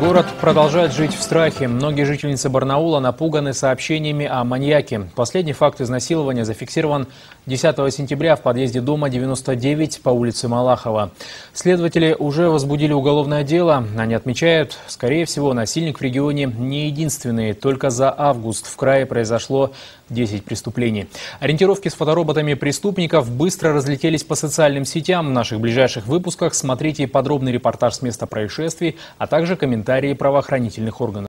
Город продолжает жить в страхе. Многие жительницы Барнаула напуганы сообщениями о маньяке. Последний факт изнасилования зафиксирован 10 сентября в подъезде дома 99 по улице Малахова. Следователи уже возбудили уголовное дело. Они отмечают, скорее всего, насильник в регионе не единственный. Только за август в крае произошло 10 преступлений. Ориентировки с фотороботами преступников быстро разлетелись по социальным сетям. В наших ближайших выпусках смотрите подробный репортаж с места происшествий, а также комментарии правоохранительных органов.